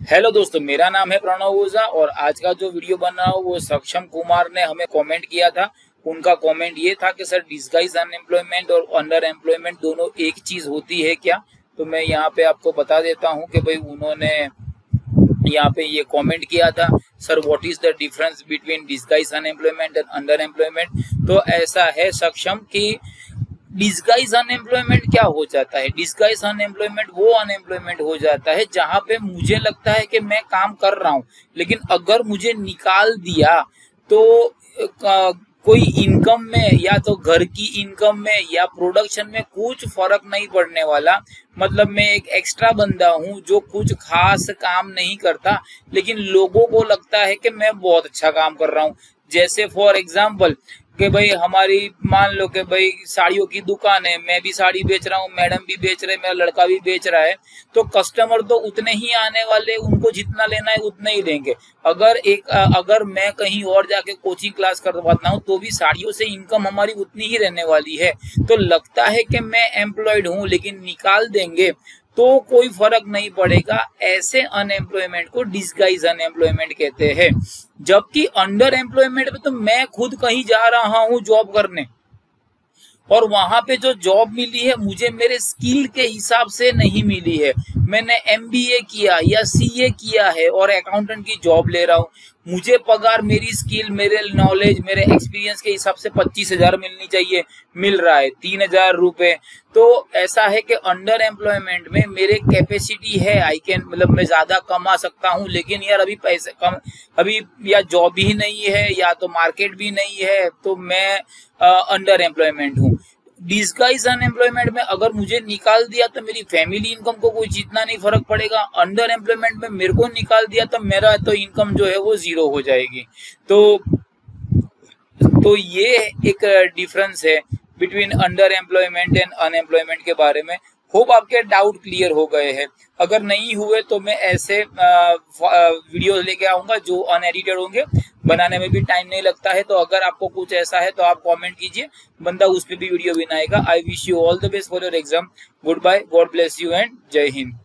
Hello दोस्तों, मेरा नाम है प्रणव ओझा और आज का जो वीडियो बन रहा है, वो सक्षम कुमार ने हमें कमेंट किया था। उनका कमेंट ये था कि, सर डिस्गाइज अनएम्प्लॉयमेंट और अंडर एम्प्लॉयमेंट दोनों एक चीज़ होती है क्या? तो मैं यहाँ पे आपको बता देता हूँ कि भाई उन्होंने यहाँ पे ये कमेंट किया था, sir what is the difference between disguise unemployment and under employment तो ऐसा है सक्षम की डिस्गाइज अनएम्प्लॉयमेंट क्या हो जाता है? डिस्गाइज अनएम्प्लॉयमेंट वो अनएम्प्लॉयमेंट हो जाता है जहाँ पे मुझे लगता है कि मैं काम कर रहा हूँ। लेकिन अगर मुझे निकाल दिया तो कोई इनकम में या तो घर की इनकम में या प्रोडक्शन में कुछ फ़र्क नहीं पड़ने वाला। मतलब मैं एक एक्स्ट्रा बंदा हूँ जो कुछ खास काम नहीं करता, लेकिन लोगों को लगता है कि मैं बहुत अच्छा काम कर रहा हूँ। जैसे फॉर एग्ज़ाम्पल कि भाई हमारी, मान लो कि भाई साड़ियों की दुकान है, मैं भी साड़ी बेच रहा हूँ, मैडम भी बेच रहे, मेरा लड़का भी बेच रहा है तो कस्टमर तो उतने ही आने वाले, उनको जितना लेना है उतना ही लेंगे। अगर एक, अगर मैं कहीं और जाके कोचिंग क्लास करवाता हूँ तो भी साड़ियों से इनकम हमारी उतनी ही रहने वाली है। तो लगता है कि मैं एम्प्लॉयड हूँ, लेकिन निकाल देंगे। तो कोई फ़र्क नहीं पड़ेगा, ऐसे अनएम्प्लॉयमेंट को डिस्गाइज अनएम्प्लॉयमेंट कहते हैं। जबकि अंडर एम्प्लॉयमेंट में तो मैं खुद कहीं जा रहा हूँ जॉब करने। और वहाँ पे जो जॉब मिली है, मुझे मेरे स्किल के हिसाब से नहीं मिली है। मैंने एमबीए किया या सीए किया है और अकाउंटेंट की जॉब ले रहा हूँ। मुझे पगार मेरी स्किल मेरे नॉलेज मेरे एक्सपीरियंस के हिसाब से पच्चीस हज़ार मिलनी चाहिए। मिल रहा है, तीन हज़ार रुपए। तो ऐसा है कि अंडर एम्प्लॉयमेंट में मेरे कैपेसिटी है आई कैन मतलब मैं ज़्यादा कमा सकता हूँ, लेकिन यार अभी पैसे कम, अभी या जॉब ही नहीं है, या तो मार्केट भी नहीं है तो मैं अंडर एम्प्लॉयमेंट हूँ। डिस्गाइज अनएम्प्लॉयमेंट में अगर मुझे निकाल दिया तो मेरी फैमिली इनकम को कोई जितना नहीं फ़र्क पड़ेगा। अंडर एम्प्लॉयमेंट में मेरे को निकाल दिया तो मेरा तो इनकम जो है वो ज़ीरो हो जाएगी। तो तो ये एक डिफरेंस है between under employment and unemployment के बारे में। होप आपके डाउट क्लियर हो गए हैं। अगर नहीं हुए तो मैं ऐसे वीडियो लेके आऊँगा जो अनएडिटेड होंगे। बनाने में भी टाइम नहीं लगता है तो अगर आपको कुछ ऐसा है तो आप कमेंट कीजिए। बंदा उस पर भी वीडियो बनाएगा। I wish you all the best for your exam goodbye God bless you and जय हिंद।